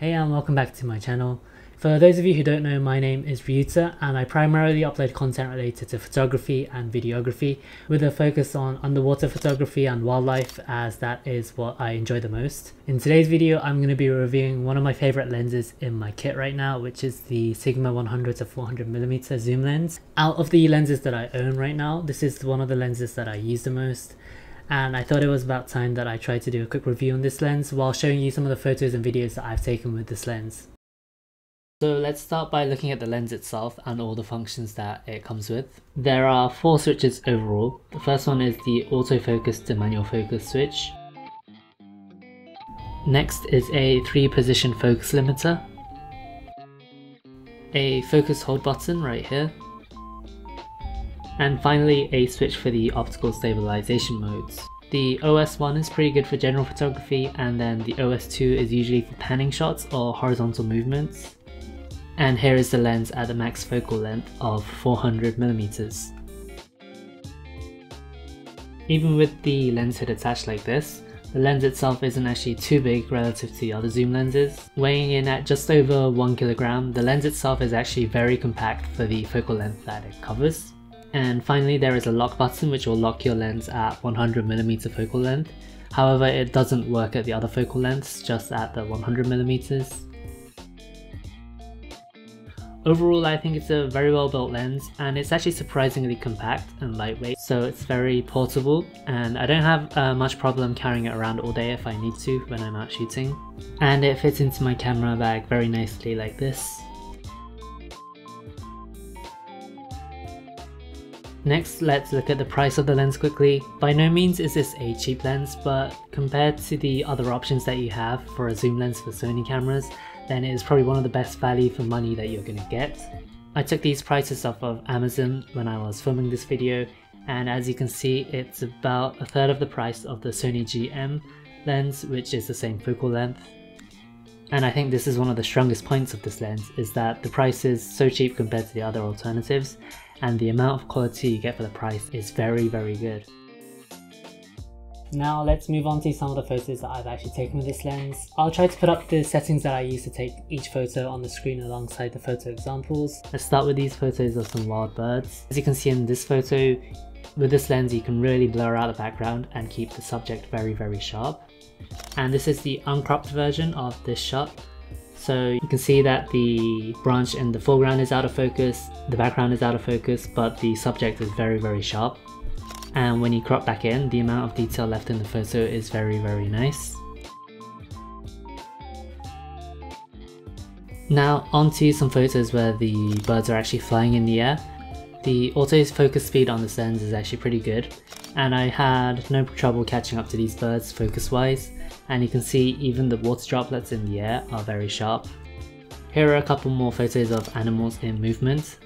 Hey and welcome back to my channel. For those of you who don't know, my name is Ryuta and I primarily upload content related to photography and videography with a focus on underwater photography and wildlife as that is what I enjoy the most. In today's video I'm going to be reviewing one of my favorite lenses in my kit right now which is the Sigma 100 to 400mm zoom lens. Out of the lenses that I own right now, this is one of the lenses that I use the most and I thought it was about time that I tried to do a quick review on this lens while showing you some of the photos and videos that I've taken with this lens. So let's start by looking at the lens itself and all the functions that it comes with. There are four switches overall. The first one is the autofocus to manual focus switch. Next is a three position focus limiter. A focus hold button right here and finally a switch for the optical stabilization modes. The OS1 is pretty good for general photography and then the OS2 is usually for panning shots or horizontal movements. And here is the lens at the max focal length of 400mm. Even with the lens hood attached like this, the lens itself isn't actually too big relative to the other zoom lenses. Weighing in at just over 1kg, the lens itself is actually very compact for the focal length that it covers. And finally there is a lock button which will lock your lens at 100mm focal length. However it doesn't work at the other focal lengths, just at the 100mm. Overall I think it's a very well built lens and it's actually surprisingly compact and lightweight so it's very portable and I don't have uh, much problem carrying it around all day if I need to when I'm out shooting. And it fits into my camera bag very nicely like this. Next, let's look at the price of the lens quickly. By no means is this a cheap lens, but compared to the other options that you have for a zoom lens for Sony cameras, then it is probably one of the best value for money that you're going to get. I took these prices off of Amazon when I was filming this video, and as you can see, it's about a third of the price of the Sony GM lens, which is the same focal length. And I think this is one of the strongest points of this lens, is that the price is so cheap compared to the other alternatives, and the amount of quality you get for the price is very very good. Now let's move on to some of the photos that I've actually taken with this lens. I'll try to put up the settings that I use to take each photo on the screen alongside the photo examples. Let's start with these photos of some wild birds. As you can see in this photo, with this lens you can really blur out the background and keep the subject very very sharp. And this is the uncropped version of this shot so you can see that the branch in the foreground is out of focus, the background is out of focus, but the subject is very, very sharp. And when you crop back in, the amount of detail left in the photo is very, very nice. Now onto some photos where the birds are actually flying in the air. The autofocus speed on this lens is actually pretty good and I had no trouble catching up to these birds focus wise and you can see even the water droplets in the air are very sharp. Here are a couple more photos of animals in movement.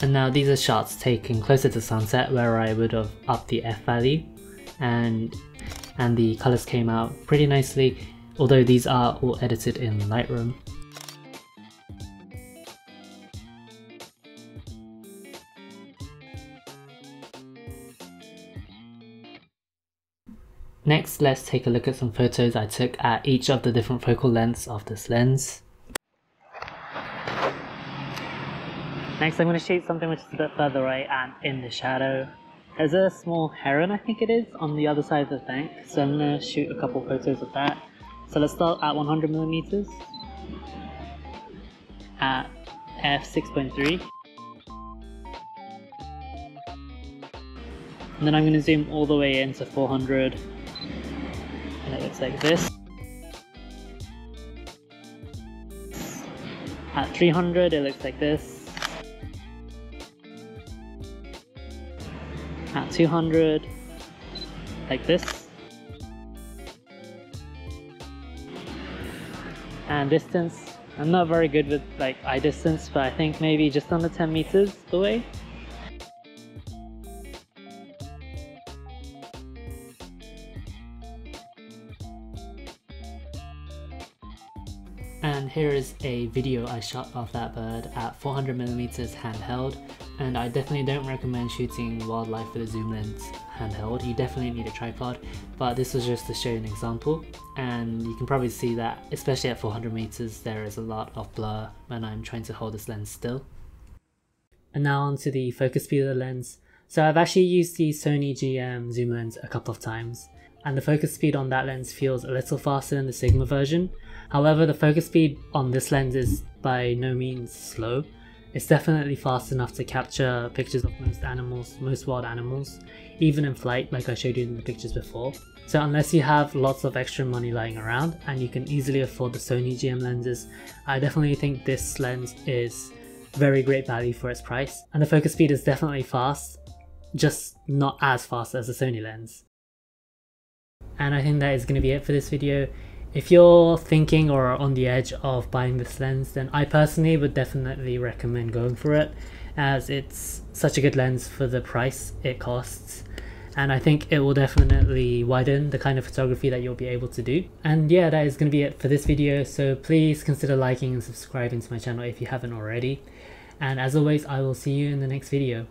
And now these are shots taken closer to sunset where I would have upped the f value and and the colors came out pretty nicely although these are all edited in Lightroom. Next, let's take a look at some photos I took at each of the different focal lengths of this lens. Next, I'm going to shoot something which is a bit further away and in the shadow. There's a small heron, I think it is, on the other side of the bank, so I'm to shoot a couple photos of that. So let's start at 100 millimeters at f6.3. And then I'm going to zoom all the way into 400 and it looks like this. At 300 it looks like this. 200 like this. And distance, I'm not very good with like eye distance, but I think maybe just under 10 meters away. Here is a video I shot of that bird at 400mm handheld and I definitely don't recommend shooting wildlife with a zoom lens handheld. You definitely need a tripod but this was just to show you an example and you can probably see that especially at 400 meters there is a lot of blur when I'm trying to hold this lens still. And now onto the focus speed of the lens. So I've actually used the Sony GM zoom lens a couple of times and the focus speed on that lens feels a little faster than the Sigma version. However, the focus speed on this lens is by no means slow. It's definitely fast enough to capture pictures of most animals, most wild animals, even in flight like I showed you in the pictures before. So unless you have lots of extra money lying around and you can easily afford the Sony GM lenses, I definitely think this lens is very great value for its price. And the focus speed is definitely fast, just not as fast as the Sony lens. And I think that is going to be it for this video. If you're thinking or on the edge of buying this lens, then I personally would definitely recommend going for it as it's such a good lens for the price it costs and I think it will definitely widen the kind of photography that you'll be able to do. And yeah, that is going to be it for this video, so please consider liking and subscribing to my channel if you haven't already. And as always, I will see you in the next video.